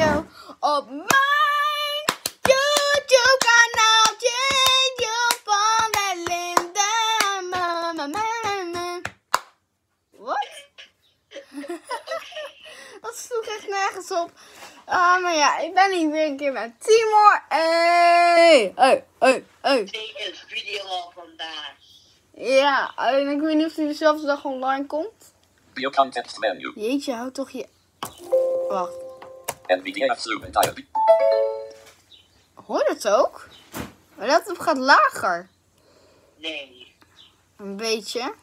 video op mijn YouTube kanaaltje. Job van ma, ma. Wat? Dat sloeg echt nergens op. Ah, maar ja, ik ben hier weer een keer bij Timor. Hey, hey, hey, hey. Deze video al vandaag. Ja, alleen ik weet niet of hij dezelfde dag online komt. View context menu. Jeetje, houd toch je... Wacht. Hoor je het ook? Mijn laptop gaat lager. Nee. Een beetje.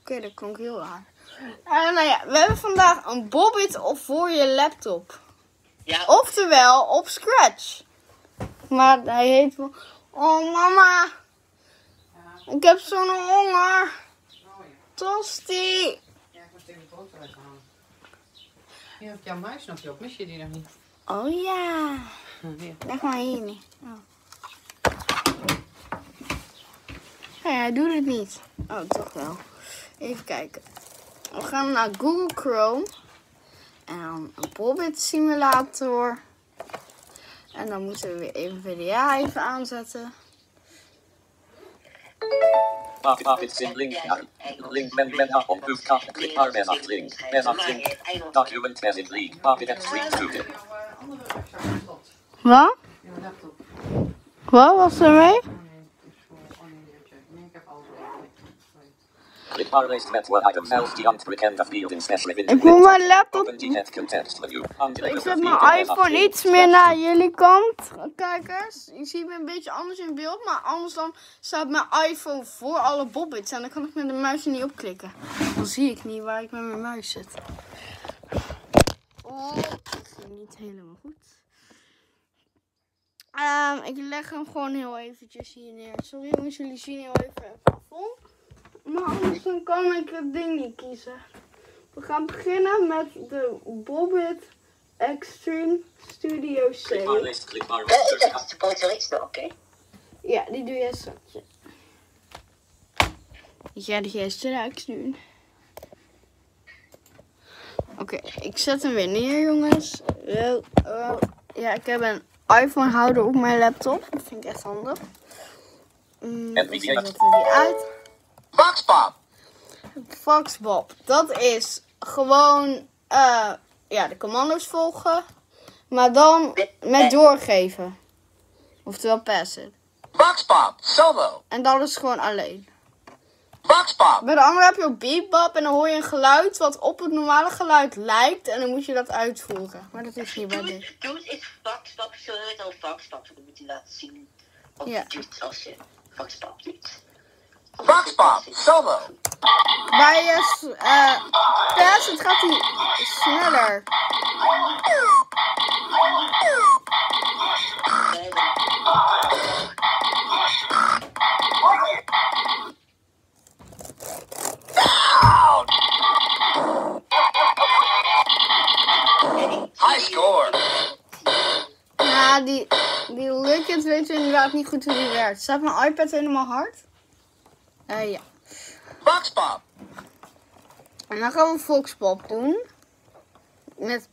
Oké, dat klonk heel raar. Eh, nou ja, we hebben vandaag een bobbit op voor je laptop. Ja, Oftewel op Scratch. Maar hij heet wel... Oh mama, ik heb zo'n honger. Oh ja. Tosti. Ja, ik moest even de brood eruit halen. Hier heb jouw muis nog, Job. Mis je die nog niet? Oh ja. Hm, Hier. Leg maar hier niet. Oh. Nee, hij doet het niet. Oh, toch wel. Even kijken. We gaan naar Google Chrome. En dan een Bobbit simulator. En dan moeten we weer even VDA even aanzetten. Bakgrafits in linkar. Link men men up on move cut. Click are men up link. Men up link. Document men in link. Bakgrafit stream token. Hva? Hva, hva sa du? Item special. Ik moet mijn laptop. Ik zet mijn iPhone iets meer naar jullie kant. Kijkers, je ziet me een beetje anders in beeld. Maar anders dan staat mijn iPhone voor alle bobbits. En dan kan ik met de muis er niet op klikken. Dan zie ik niet waar ik met mijn muis zit. Oh, dat ging niet helemaal goed. Ehm, ik leg hem gewoon heel eventjes hier neer. Sorry jongens, jullie zien heel even het plafond. Maar anders dan kan ik het ding niet kiezen. We gaan beginnen met de Bobbit Extreme Studio C. raised. Click R Eh, raised. dat is de boterix oké? Ja, die doe jij straks. Die ga jij straks doen. Oké, ik zet hem weer neer, jongens. Ja, ik heb een iPhone houder op mijn laptop. Dat vind ik echt handig. Mm, En zetten we die uit. Boxpop. Foxbob, dat is gewoon eh, ja, de commando's volgen, maar dan met doorgeven. Oftewel passen. Boxpop. Solo. En dat is gewoon alleen. Boxpop. Bij de andere heb je ook beepbop en dan hoor je een geluid wat op het normale geluid lijkt en dan moet je dat uitvoeren. Maar dat is niet bij Doe dit. het, doe het is Foxpop, zullen we het al Foxpop moeten laten zien? Of Ja. je doet als je Foxpop doet. Boxpop. Solo. Bij je s- eh passen gaat hij sneller. High score. Ja, die, die Lickit weet je inderdaad niet goed hoe die werkt. Staat mijn iPad helemaal hard? Eh ja. Boxpop. En dan gaan we Foxpop doen. Met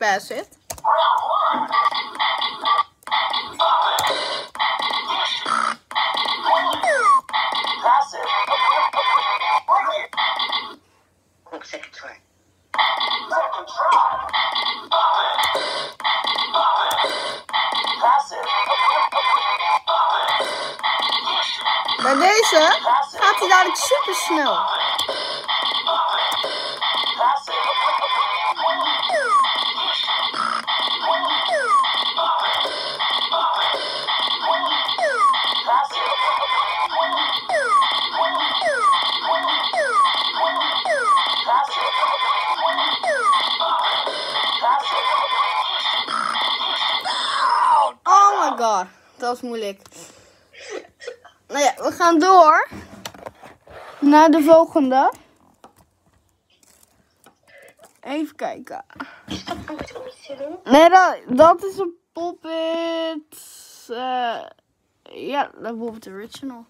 try. Bij deze super snel. Oh my god, dat is moeilijk. Nou ja, we gaan door naar de volgende. Even kijken. Is dat goed om iets te doen? Nee, dat, dat is een Poppet. eh ja, de Poppet Original.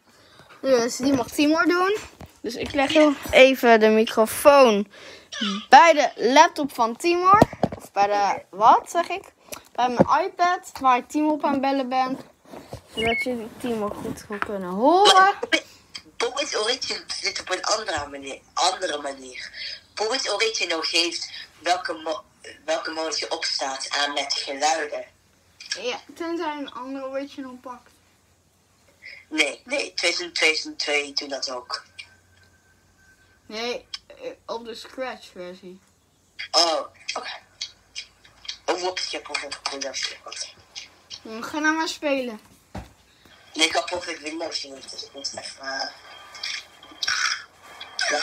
Dus die mag Timor doen. Dus ik leg even de microfoon bij de laptop van Timor. Of bij de, wat zeg ik? Bij mijn iPad, waar ik Timor op aan bellen ben. Zodat jullie Timor goed kunnen horen. Bobbit Original zit op een andere manier. Andere manier. Bobbit Original geeft welke, mo welke je opstaat aan met geluiden. Ja, tenzij een andere original pakt. Nee, nee, 2002 toen dat ook. Nee, eh, op de Scratch versie. Oh, oké. Oh, whoops, ik heb over Windows. Dan ga nou maar spelen. Nee, ik had over Windows dus ik moet even... eh, Ja.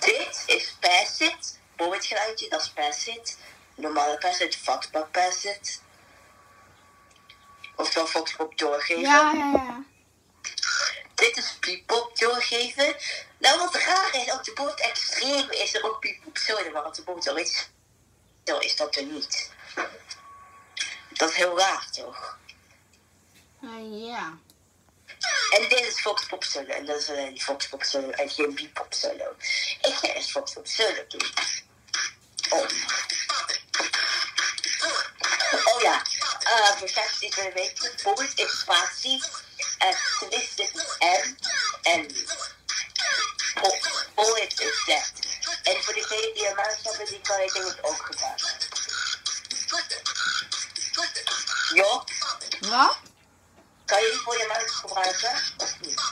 Dit is Passit. Bobbit geluidje, dat is Passit. Normale Passit, Foxpop Passit. Oftewel Foxpop doorgeven. Ja, ja, ja. Dit is Piepop doorgeven. Nou, wat raar is, op de boot extreem is er ook Piepop maar op de boot original is dat er niet. Dat is heel raar, toch? Eh, ja. En dit is Foxpop solo, en dat is alleen Foxpop solo en geen Bebop solo. Ik ga eerst Foxpop solo doen. Oh. Oh ja, uh, voor straks die willen weten, Bobbit is spatie, en twist is M, en Bullet is Z. En voor degenen die muis hebben, die kan ik denk ik ook gebruiken. Jo, Wat? Kan je voor je muis gebruiken? Of niet?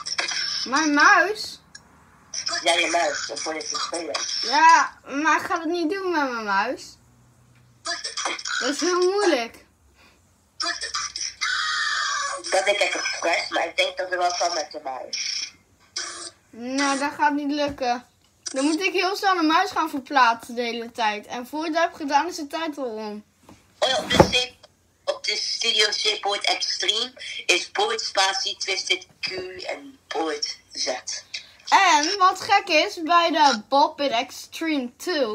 Mijn muis? Ja, je muis, of voor je te spelen. Ja, maar ik ga het niet doen met mijn muis. Dat is heel moeilijk. Dat denk ik expres, maar ik denk dat er wel kan met de muis. Nou, dat gaat niet lukken. Dan moet ik heel snel de muis gaan verplaatsen de hele tijd. En voor je dat heb gedaan is de tijd al om. Oh ja, op de, C- Poet Extreme is Poet Spatie, Twisted Q en Poet Z. En wat gek is, bij de Bobbit Extreme 2,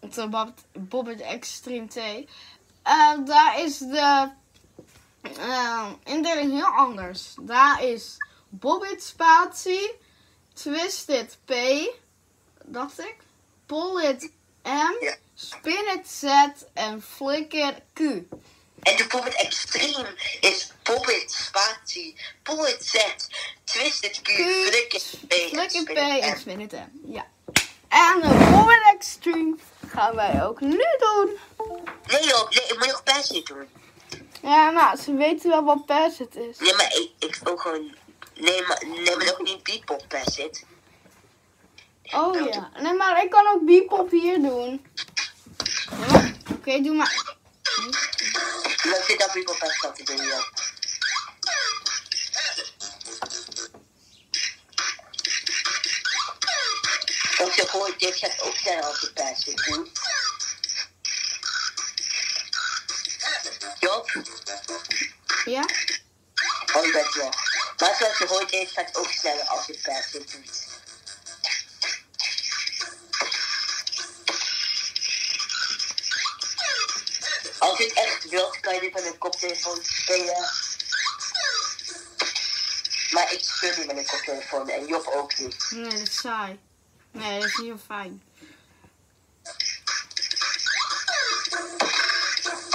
of de Bob- Bobbit Extreme 2, eh, daar is de eh, indeling heel anders. Daar is Bobbit spatie, Twisted P, dacht ik, Pull it M. Spin it Z en Flick it Q. En de Poet Extreme is Poet Spatie, Poet Z, Twisted Q, Q, Flick P en Flick it P Spin en M. Spin it M. Ja. En de Bobbit Extreme gaan wij ook nu doen. Nee joh, nee, ik moet nog passie doen. Ja, nou, ze weten wel wat pers het is. Nee, maar ik, ik wil gewoon... Nee, maar, nee, maar nog niet People Passit. Oh ja. Nee, maar ik kan ook Bebop hier doen. Ja, Oké, doe maar. Dat People Passit dat te doen, ja. Als je hoort, dit gaat ook als je Passit doet. Job? Ja? Oh, weg. Maar zoals je hoort, deze gaat ook sneller als je Passit doet. Als je het echt wilt, kan je dit met een koptelefoon spelen. Maar ik speel niet met een koptelefoon en Job ook niet. Nee, dat is saai. Nee, dat is niet heel fijn.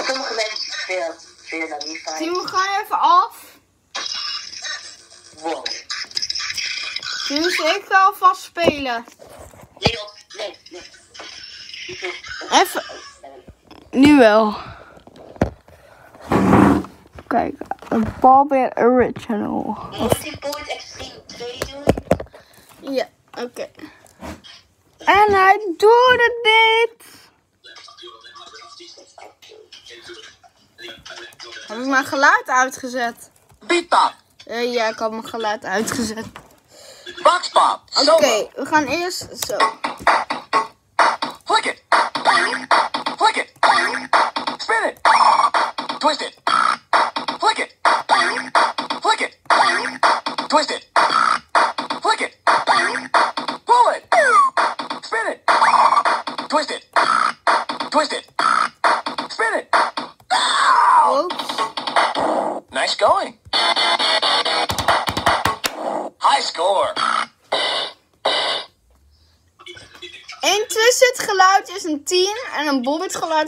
Sommige mensen spelen, vinden dat niet fijn. Timo, ga je even af? Wow. Dus ik ga alvast spelen. Nee, nee, nee. Even. Nu wel. Kijk, een Bobbit Original. Moet die Poet Extreme 2 doen? Ja, oké. En hij doet het niet. Heb ik mijn geluid uitgezet? Beatbop, Eh, ja, ik had mijn geluid uitgezet. Boxbop, Oké, we gaan eerst zo. Flick it, Flick it,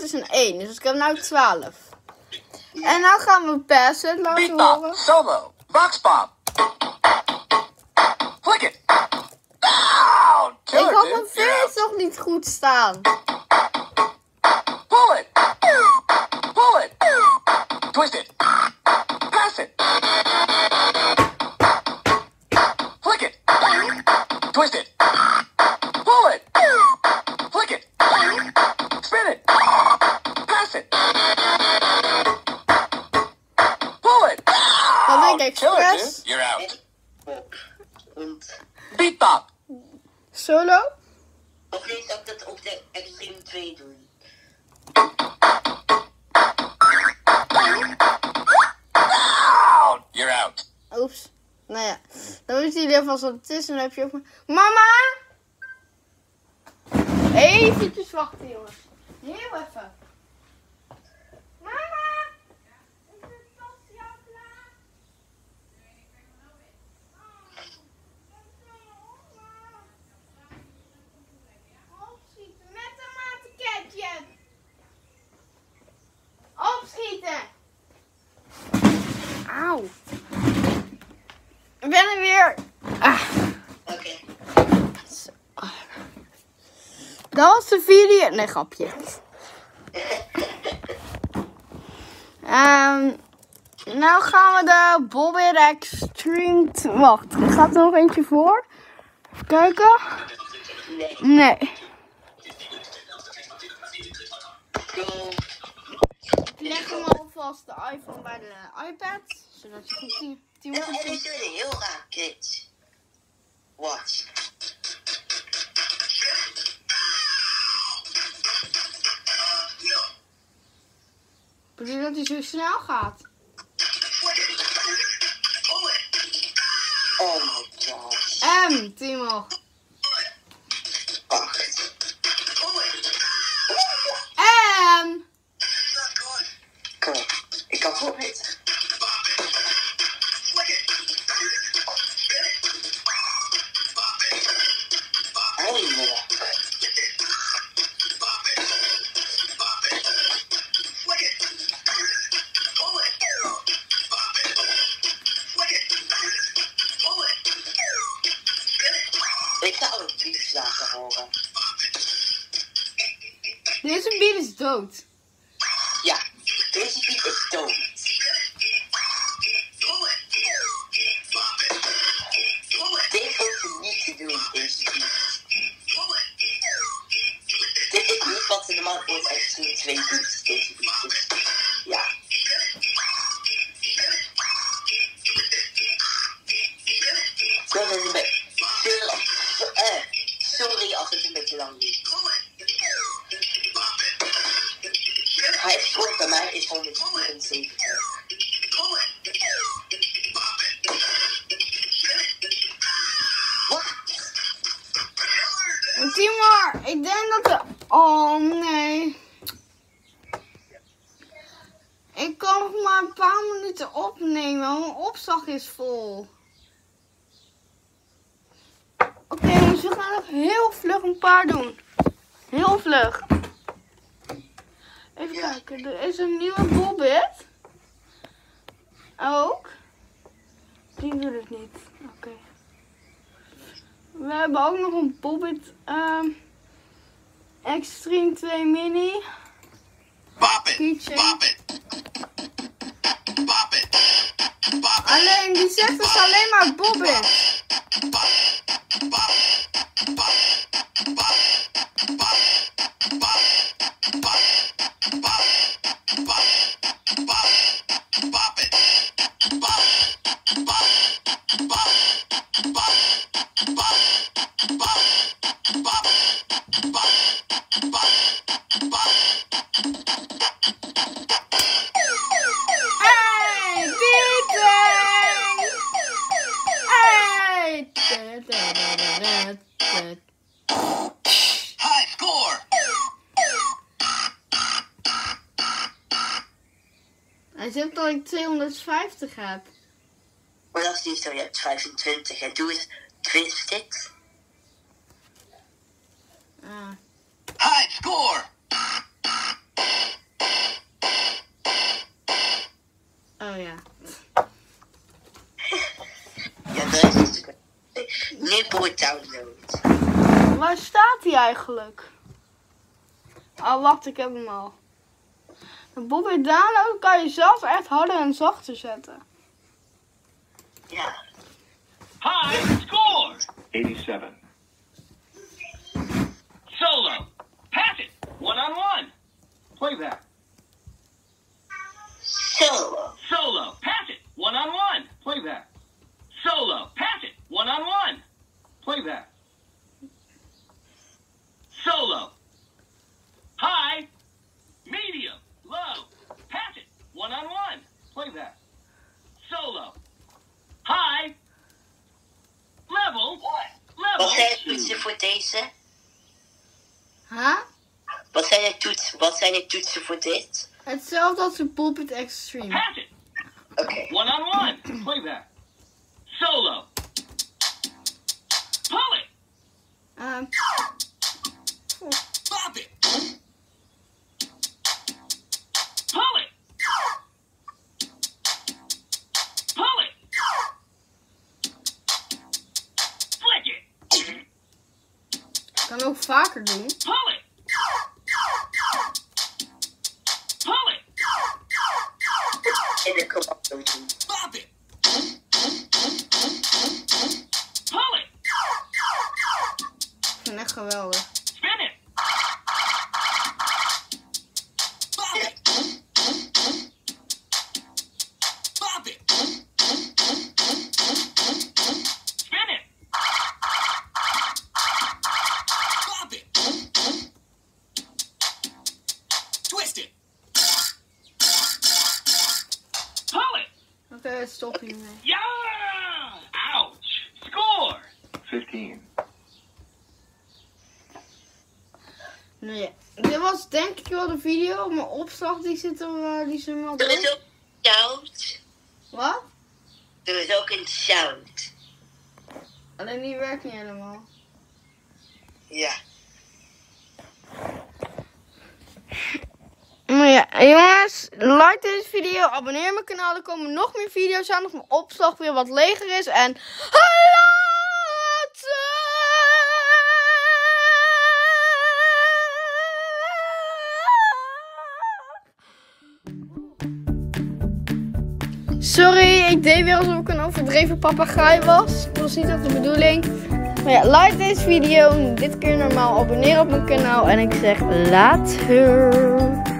is een 1. Dus ik heb nou 12. En nou gaan we passen laten bop. horen. Solo. Vox pop. Flick it. Ow! Ik had dude. mijn vingers nog niet goed staan. Pull it. Pull it. Twist it. Solo. Of nee, zou ik dat op de Extreme 2 doen? You're out. Oeps. Nou ja, dan weten jullie alvast wat het is en dan heb je ook... Mama! Eventjes wachten, jongens. Heel even. Mama! Is de tasje al klaar? Opschieten met tomatenketchup. Opschieten. Auw. Ik ben er weer. Ah, Oké. dat was de video. Nee, grapje. Ehm nou gaan we de Bobby Extreme... Wacht, gaat er nog eentje voor. Even kijken. Nee. Nee. Alvast de iPhone bij de iPad. Zodat je goed die, die moet en een heel raar kit. Watch. Bedoel dat hij zo snel gaat? Oh my gosh. M, Timo. Dood. Ja, deze piep is dood. Dit hoef je niet te doen, deze piep. Dit is niet wat ze normaal voor het Extreme 2 doet, deze ja. Maar een paar minuten opnemen. Mijn opslag is vol. Oké, jongens, we gaan nog heel vlug een paar doen. Heel vlug. Even Ja. kijken, er is een nieuwe bobbit. Ook. Die doet het niet. Oké. We hebben ook nog een bobbit ehm Extreme 2 Mini. Bop it. Keychain. Bop it. Alleen, die zegt dus alleen maar bobbit. Zegt dat ik 250 heb. Maar dat is niet zo, je hebt 25 en doe eens twist it. Ah. High Score! Oh ja. Ja, dat is. Nipple download. Waar staat hij eigenlijk? Oh, wacht, ik heb hem al. De Bobby download kan je zelf echt harder en zachter zetten. Ja. High score! 87. Solo. Pass it. One on one. Play that. Solo. Solo. Pass it. One on one. Play that. Solo. Pass it. One on one. Play that. Solo. High. Medium. Low. Pass it. One on one. Play that. Solo. High. Level. Wat zijn de Level. toetsen voor deze? Huh? Wat zijn de toetsen, wat zijn de toetsen voor dit? Hetzelfde als de Pulpit Extreme. Pass it. Oké. One on one. Play that. Solo. Pull it. Ehm, kan ook vaker doen. Pull it. Pull it. En de commando doen. Pop it. Pull it. Ik vind het echt geweldig. Stop hiermee. Yeah! Ouch. Score. 15. Nou ja, dit was denk ik wel de video. Mijn opslag die zit er, eh, die zit er wel is ook een sound. Wat? Er is ook een sound. Alleen die werkt niet helemaal. Ja. Ja, jongens, like deze video, abonneer mijn kanaal. Er komen nog meer video's aan als mijn opslag weer wat leger is. En Sorry, ik deed weer alsof ik een overdreven papegaai was. Dat was niet echt de bedoeling. Maar ja, like deze video. Dit keer normaal. Abonneer op mijn kanaal. En ik zeg later.